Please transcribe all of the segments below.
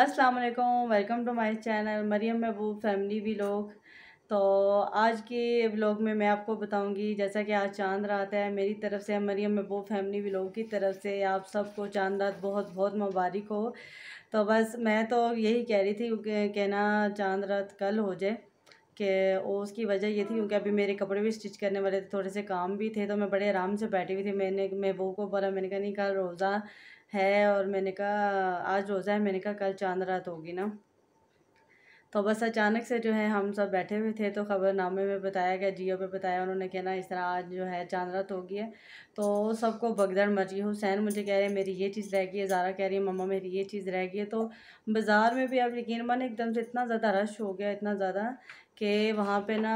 السلام علیکم welcome to my channel Maryam Mahboob family بھی لوگ۔ تو آج کی بلاگ میں میں آپ کو بتاؤں گی، جیسا کہ آج چاند رات ہے، میری طرف سے، مریم محبوب فیملی بھی لوگ کی طرف سے، آپ سب کو چاند رات بہت بہت مبارک ہو۔ تو بس میں تو یہی کہہ رہی تھی کہنا چاند رات کل ہو جائے۔ کہ اس کی وجہ یہ تھی کیونکہ ابھی میرے کپڑے بھی اسٹچ کرنے والے تھے، تھوڑے سے کام بھی تھے، تو میں بڑے آرام سے بیٹھی ہوئی تھی۔ میں نے محبوب کو بولا، میں نے کہا، نہیں، کل روزہ ہے اور میں نے کہا، آج روزہ ہے، میں نے کہا، کل چاند رات ہوگی نا۔ تو بس اچانک سے جو ہے ہم سب بیٹھے ہوئے تھے، تو خبر نامے میں بتایا گیا، جیو پہ بتایا، انہوں نے کہنا اس طرح آج جو ہے چاند رات ہوگی ہے۔ تو سب کو بگدڑ مرچی حسین مجھے کہہ رہے ہیں میری یہ چیز رہ گئی ہے۔ زارا کہہ رہی ہے مما، میری یہ چیز رہ گئی ہے۔ تو بازار میں بھی اب یقین من ایک دم سے اتنا زیادہ رش ہو گیا، اتنا زیادہ کہ وہاں پہ نا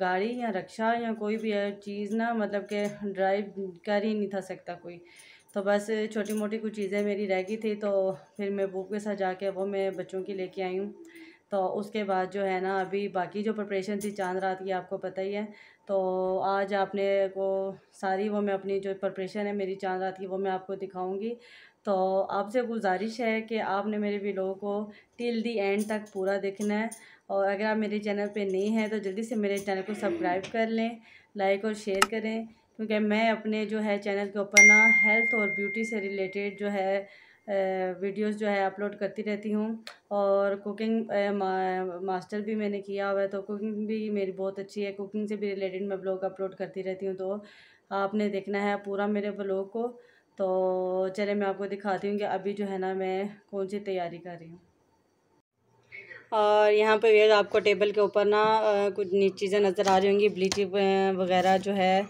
گاڑی یا رکشہ یا کوئی بھی چیز نا مطلب کہ ڈرائیو کر ہی نہیں تھا سکتا کوئی۔ تو بس چھوٹی موٹی کچھ چیزیں میری رہ گئی تھی، تو پھر میں بوک کے ساتھ جا کے وہ میں بچوں کی لے کے آئی ہوں۔ تو اس کے بعد جو ہے نا، ابھی باقی جو پریپریشن تھی چاند رات کی، آپ کو پتہ ہی ہے۔ تو آج آپ نے کو ساری وہ میں اپنی جو پریپریشن ہے، میری چاند رات کی، وہ میں آپ کو دکھاؤں گی۔ تو آپ سے گزارش ہے کہ آپ نے میرے ویڈیو کو ٹل دی اینڈ تک پورا دیکھنا ہے اور اگر آپ میرے چینل پہ نہیں ہیں تو جلدی سے میرے چینل کو سبسکرائب کر لیں، لائک اور شیئر کریں کیونکہ میں اپنے جو ہے چینل کے اوپر نا ہیلتھ اور بیوٹی سے ریلیٹڈ جو ہے ویڈیوز جو ہے اپلوڈ کرتی رہتی ہوں اور کوکنگ ماسٹر بھی میں نے کیا ہوا ہے تو کوکنگ بھی میری بہت اچھی ہے کوکنگ سے بھی ریلیٹڈ میں بلاگ اپلوڈ کرتی رہتی ہوں تو آپ نے دیکھنا ہے پورا میرے بلاگ کو۔ تو چلے میں آپ کو دکھاتی ہوں کہ ابھی جو ہے نا میں کون سی تیاری کر رہی ہوں۔ اور یہاں پہ آپ کو ٹیبل کے اوپر نا کچھ چیزیں نظر آ رہی ہوں گی بلیچنگ وغیرہ جو ہے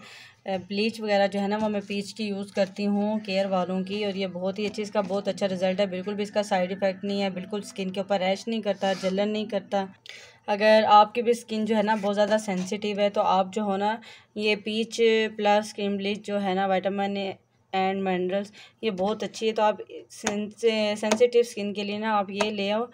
بلیچ وغیرہ جو ہے نا، وہ میں پیچ کی یوز کرتی ہوں کیئر والوں کی، اور یہ بہت ہی اچھی اس کا بہت اچھا رزلٹ ہے۔ بالکل بھی اس کا سائیڈ ایفیکٹ نہیں ہے، بالکل سکن کے اوپر ریش نہیں کرتا، جلن نہیں کرتا۔ اگر آپ کی بھی سکن جو ہے نا، بہت زیادہ سینسیٹیو ہے، تو آپ جو ہو نا، یہ پیچ پلس سکن بلیچ جو ہے نا وائٹامن اینڈ منرلس یہ بہت اچھی ہے۔ تو آپ سینسیٹیو سکن کے لیے نا آپ یہ لے آؤ۔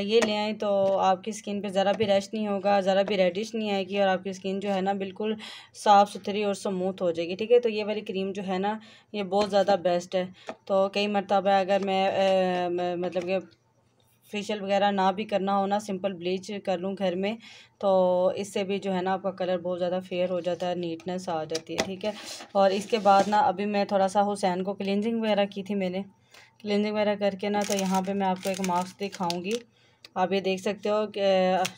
یہ لے آئیں تو آپ کی سکن پہ ذرا بھی ریش نہیں ہوگا، ذرا بھی ریڈش نہیں آئے گی اور آپ کی سکن جو ہے نا بالکل صاف ستھری اور سموتھ ہو جائے گی، ٹھیک ہے؟ تو یہ والی کریم جو ہے نا یہ بہت زیادہ بیسٹ ہے۔ تو کئی مرتبہ اگر میں مطلب کہ فیشیل وغیرہ نہ بھی کرنا ہو نا سمپل بلیچ کر لوں گھر میں، تو اس سے بھی جو ہے نا آپ کا کلر بہت زیادہ فیئر ہو جاتا ہے نیٹنس آ جاتی ہے، ٹھیک ہے؟ اور اس کے بعد نا ابھی میں تھوڑا سا حسین کو کلینزنگ وغیرہ کی تھی میں نے کلینزنگ وغیرہ کر کے نا تو یہاں پہ میں آپ کو ایک ماسک دکھاؤں گی۔ آپ یہ دیکھ سکتے ہو کہ،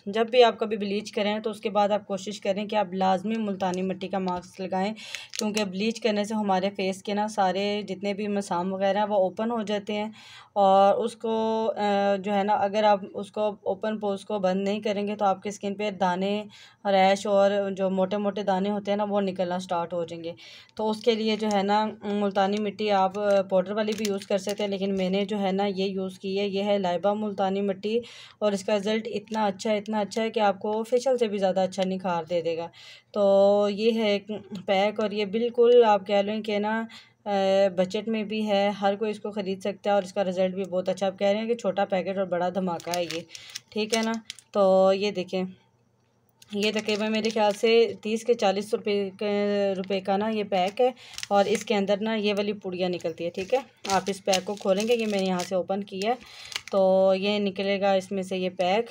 جب بھی آپ کبھی بلیچ کریں تو اس کے بعد آپ کوشش کریں کہ آپ لازمی ملتانی مٹی کا ماسک لگائیں، کیونکہ بلیچ کرنے سے ہمارے فیس کے نا سارے جتنے بھی مسام وغیرہ ہیں وہ اوپن ہو جاتے ہیں اور اس کو جو ہے نا، اگر آپ اس کو اوپن پوز کو بند نہیں کریں گے تو آپ کے اسکن پہ دانے، ریش اور جو موٹے موٹے دانے ہوتے ہیں نا وہ نکلنا سٹارٹ ہو جائیں گے۔ تو اس کے لیے جو ہے نا، ملتانی مٹی آپ پاؤڈر والی بھی یوز کر سکتے ہیں، لیکن میں نے جو ہے نا یہ یوز کی ہے، یہ ہے لائبہ ملتانی مٹی۔ اور اس کا رزلٹ اتنا اچھا ہے، اتنا اچھا ہے کہ آپ کو فیشل سے بھی زیادہ اچھا نکھار دے دے گا۔ تو یہ ہے ایک پیک اور یہ بالکل آپ کہہ لیں کہ نا بجٹ میں بھی ہے، ہر کوئی اس کو خرید سکتا ہے اور اس کا رزلٹ بھی بہت اچھا۔ آپ کہہ رہے ہیں کہ چھوٹا پیکٹ اور بڑا دھماکہ ہے یہ، ٹھیک ہے نا؟ تو یہ دیکھیں۔ یہ تقریباً میرے خیال سے تیس کے چالیس روپے روپے کا نا یہ پیک ہے اور اس کے اندر نا یہ والی پوڑیاں نکلتی ہے ٹھیک ہے؟ آپ اس پیک کو کھولیں گے، یہ میں نے یہاں سے اوپن کیا ہے۔ تو یہ نکلے گا اس میں سے یہ پیک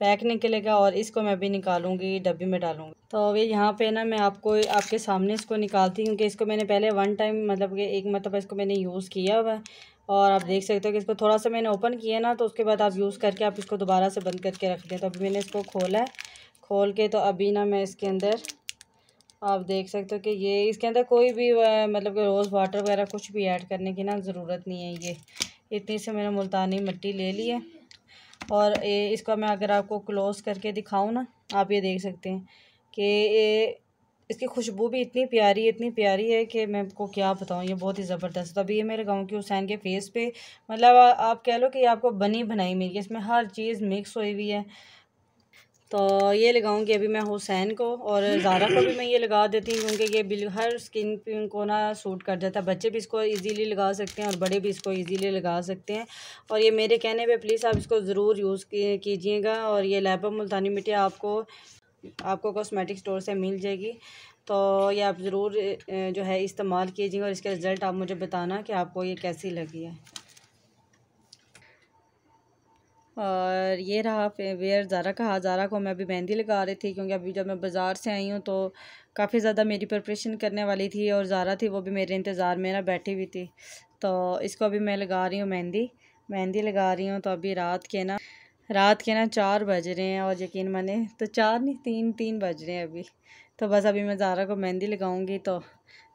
پیک نکلے گا اور اس کو میں بھی نکالوں گی، ڈبی میں ڈالوں گی۔ تو یہاں پہ نا میں آپ کو، آپ کے سامنے اس کو نکالتی ہوں کہ اس کو میں نے پہلے ون ٹائم مطلب کہ ایک مرتبہ اس کو میں نے یوز کیا ہوا ہے۔ اور آپ دیکھ سکتے ہو کہ اس کو تھوڑا سا میں نے اوپن کیا نا، تو اس کے بعد آپ یوز کر کے آپ اس کو دوبارہ سے بند کر کے رکھ دیں۔ تو ابھی میں نے اس کو کھولا ہے۔ کھول کے تو ابھی نا میں اس کے اندر آپ دیکھ سکتے ہو کہ یہ اس کے اندر کوئی بھی مطلب کہ روز واٹر وغیرہ کچھ بھی ایڈ کرنے کی نا ضرورت نہیں ہے یہ۔ اتنی سے میں نے ملتانی مٹی لے لی ہے۔ اور اس کا میں اگر آپ کو کلوز کر کے دکھاؤں نا، آپ یہ دیکھ سکتے ہیں کہ اس کی خوشبو بھی اتنی پیاری اتنی پیاری ہے کہ میں کو کیا بتاؤں، یہ بہت ہی زبردست۔ ابھی یہ میرے گاؤں کے حسین کے فیس پہ مطلب آپ کہہ لو کہ آپ کو بنی بنائی میری اس میں ہر چیز مکس ہوئی ہوئی ہے۔ تو یہ لگاؤں گی ابھی میں حسین کو اور زارا کو بھی میں یہ لگا دیتی ہوں کیونکہ یہ بل ہر اسکن کو نا سوٹ کر جاتا ہے۔ بچے بھی اس کو ایزیلی لگا سکتے ہیں اور بڑے بھی اس کو ایزیلی لگا سکتے ہیں۔ اور یہ میرے کہنے پہ پلیز آپ اس کو ضرور یوز کیجیے گا اور یہ لیبا ملتانی مٹی آپ کو آپ کو کاسمیٹک اسٹور سے مل جائے گی۔ تو یہ آپ ضرور، جو ہے، استعمال کیجیے گا اور اس کے رزلٹ آپ مجھے بتانا کہ آپ کو یہ کیسی لگی ہے۔ اور یہ رہا ویئر زارا کا زارا کو میں ابھی مہندی لگا رہی تھی کیونکہ ابھی جب میں بازار سے آئی ہوں تو کافی زیادہ میری پریپریشن کرنے والی تھی اور زارا تھی، وہ بھی میرے انتظار میں نا بیٹھی ہوئی تھی۔ تو اس کو ابھی میں لگا رہی ہوں مہندی۔ مہندی لگا رہی ہوں تو ابھی رات کے نا رات کے نا چار بج رہے ہیں اور یقین مانے تو چار نہیں، تین تین بج رہے ہیں ابھی۔ تو بس ابھی میں زارا کو مہندی لگاؤں گی تو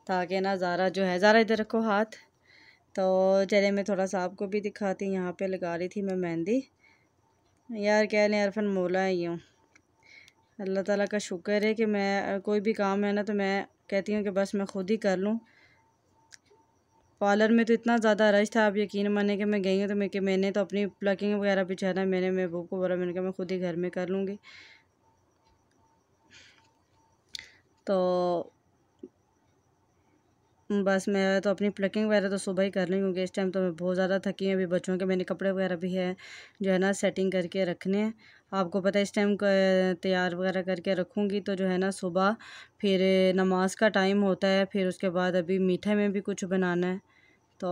تاکہ نا زارا جو ہے، زارا ادھر رکھو ہاتھ۔ تو چلے میں تھوڑا سا آپ کو بھی دکھاتی یہاں پہ لگا رہی تھی میں مہندی۔ یار کہہ لیں عرفن مولا ہی ہوں اللہ تعالیٰ کا شکر ہے کہ میں، کوئی بھی کام ہے نا تو میں کہتی ہوں کہ بس میں خود ہی کر لوں۔ پارلر میں تو اتنا زیادہ رش تھا، آپ یقین مانے کہ میں گئی ہوں تو میں، کہ میں نے تو اپنی پلکنگ وغیرہ بھی چاہنا میں نے میں کو بولا، میں نے کہا میں خود ہی گھر میں کر لوں گی۔ تو بس میں تو اپنی پلکنگ وغیرہ تو صبح ہی کر لوں کیونکہ اس ٹائم تو میں بہت زیادہ تھکی ہوں، ابھی بچوں کے میں نے کپڑے وغیرہ بھی ہے جو ہے نا سیٹنگ کر کے رکھنے ہیں۔ آپ کو پتہ ہے اس ٹائم تیار وغیرہ کر کے رکھوں گی تو جو ہے نا صبح پھر نماز کا ٹائم ہوتا ہے، پھر اس کے بعد ابھی میٹھے میں بھی کچھ بنانا ہے۔ تو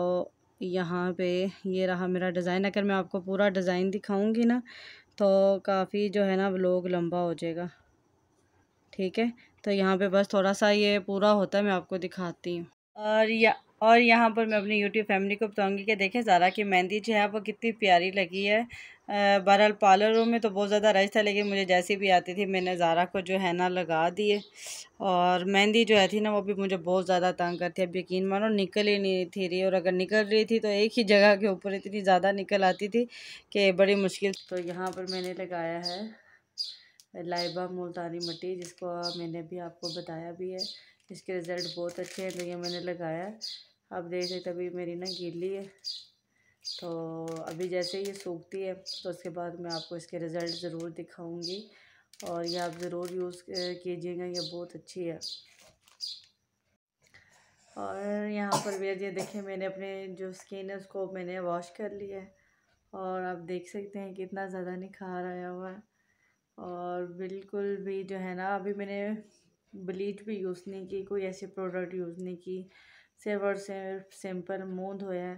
یہاں پہ یہ رہا میرا ڈیزائن اگر میں آپ کو پورا ڈیزائن دکھاؤں گی نا تو کافی جو ہے نا لوگ لمبا ہو جائے گا۔ ٹھیک ہے؟ تو یہاں پہ بس تھوڑا سا یہ پورا ہوتا ہے، میں آپ کو دکھاتی ہوں۔ اور یا اور یہاں پر میں اپنی یوٹیوب فیملی کو بتاؤں گی کہ دیکھیں زارا کی مہندی جو ہے وہ کتنی پیاری لگی ہے۔ بہرحال پارلروں میں تو بہت زیادہ رش تھا، لیکن مجھے جیسی بھی آتی تھی میں نے زارا کو جو ہے نا لگا دیے۔ اور مہندی جو ہے تھی نا وہ بھی مجھے بہت زیادہ تنگ کرتی ہے۔ اب یقین مانو، نکل ہی نہیں تھی رہی، اور اگر نکل رہی تھی تو ایک ہی جگہ کے اوپر اتنی زیادہ نکل آتی تھی کہ بڑی مشکل۔ تو یہاں پر میں نے لگایا ہے لائبہ ملتانی مٹی، جس کو میں نے بھی آپ کو بتایا بھی ہے۔ اس کے رزلٹ بہت اچھے ہیں، تو یہ میں نے لگایا۔ اب دیکھ سکتے ابھی میری نا گیلی ہے۔ تو ابھی جیسے یہ سوکھتی ہے، تو اس کے بعد میں آپ کو اس کے رزلٹ ضرور دکھاؤں گی۔ اور یہ آپ ضرور یوز کیجیے گا، یہ بہت اچھی ہے۔ اور یہاں پر بھی یہ دیکھیں، میں نے اپنے جو اسکن ہے، اس کو میں نے واش کر لیا ہے۔ اور آپ دیکھ سکتے ہیں کتنا زیادہ نکھار آیا ہوا ہے۔ اور بالکل بھی جو ہے نا، ابھی میں نے بلیچ بھی یوز نہیں کی، کوئی ایسی پروڈکٹ یوز نہیں کی۔ صرف اور صرف سمپل منہ دھویا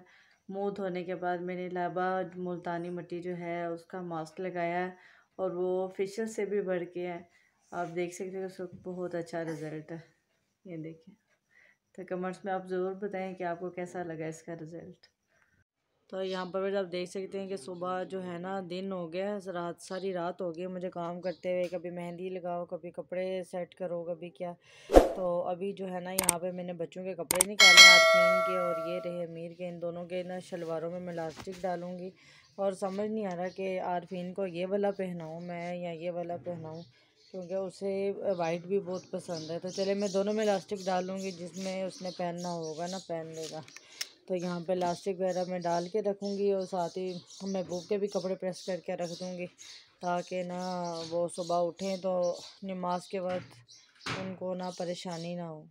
منہ دھونے کے بعد میں نے لابا ملتانی مٹی جو ہے، اس کا ماسک لگایا ہے اور وہ فیشل سے بھی بڑھ کے ہے۔ آپ دیکھ سکتے ہیں اس وقت بہت اچھا رزلٹ ہے۔ یہ دیکھیں۔ تو کمنٹس میں آپ ضرور بتائیں کہ آپ کو کیسا لگا اس کا رزلٹ تو یہاں پر بھی آپ دیکھ سکتے ہیں کہ صبح جو ہے نا دن ہو گیا رات ساری رات ہو گئی مجھے کام کرتے ہوئے۔ کبھی مہندی لگاؤ، کبھی کپڑے سیٹ کرو، کبھی کیا۔ تو ابھی جو ہے نا یہاں پہ میں نے بچوں کے کپڑے نکالے آرفین کے اور یہ رہے، امیر کے۔ ان دونوں کے نا شلواروں میں میں لاسٹک ڈالوں گی۔ اور سمجھ نہیں آ رہا کہ آرفین کو یہ والا پہناؤں میں یا یہ والا پہناؤں، کیونکہ اسے وائٹ بھی بہت پسند ہے۔ تو چلے میں دونوں میں لاسٹک ڈالوں گی، جس میں اس نے پہننا ہوگا نا، پہن لے گا۔ تو یہاں پہ لاسٹک وغیرہ میں ڈال کے رکھوں گی اور ساتھ ہی میں بھوک کے بھی کپڑے پریس کر کے رکھ دوں گی تاکہ نا وہ صبح اٹھیں تو نماز کے وقت ان کو نہ پریشانی نہ ہو۔